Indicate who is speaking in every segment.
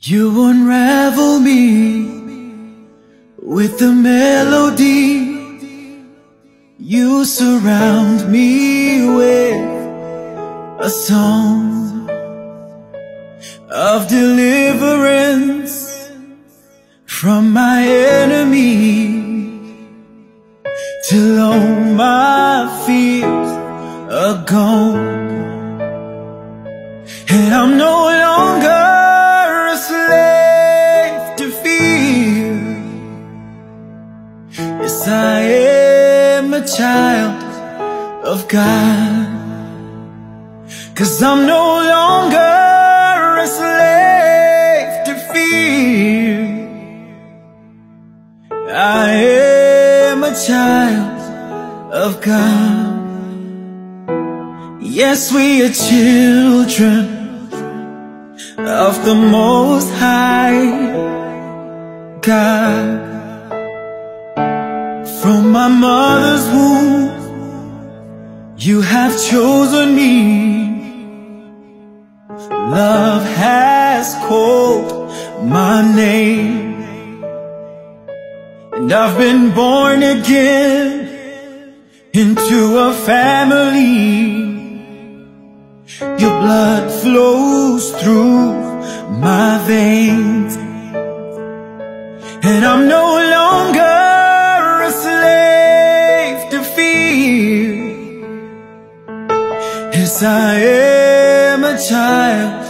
Speaker 1: You unravel me with the melody. You surround me with a song of deliverance from my enemy till all my fears are gone. And I'm no Yes, I am a child of God. Cause I'm no longer a slave to fear. I am a child of God. Yes, we are children of the Most High God. From my mother's womb, you have chosen me. Love has called my name, and I've been born again into a family. Your blood flows through my veins And I'm no Yes, I am a child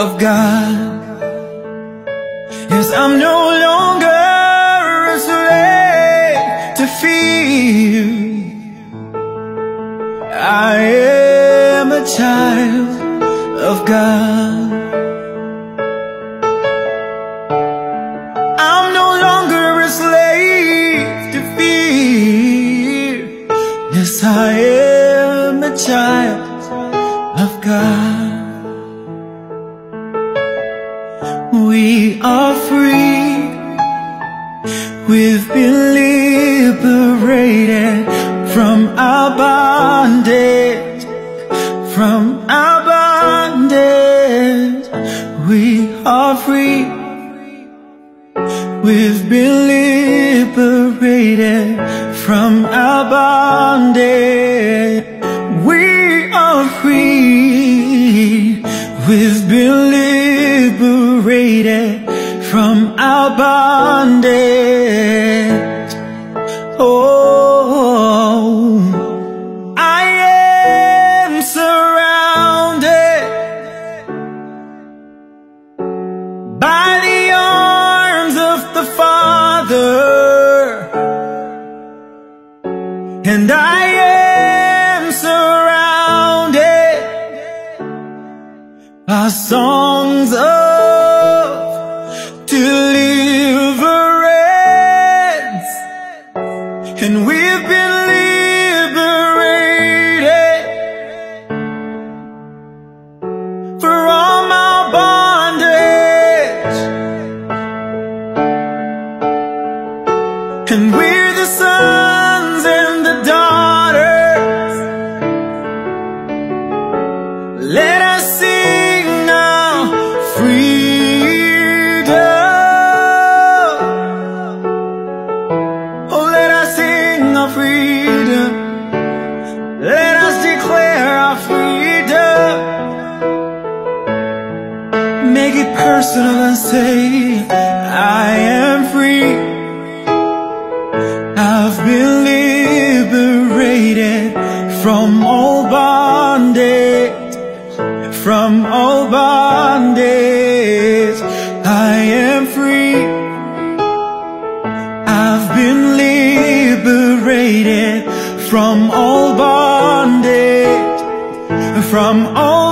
Speaker 1: of God. Yes, I'm no longer God. We are free. We've been liberated from our bondage. From our bondage. We are free. We've been liberated from our bondage been liberated from our bondage. Oh, I am surrounded by the arms of the Father, and I am by songs of deliverance, and we've been liberated. For all freedom. Let us declare our freedom. Make it personal and say, I am free. I've been liberated from all bondage, from all bondage. From all bondage, from all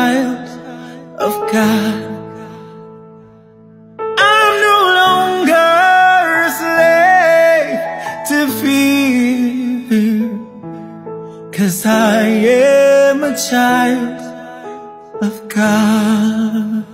Speaker 1: Cause I am a child of God.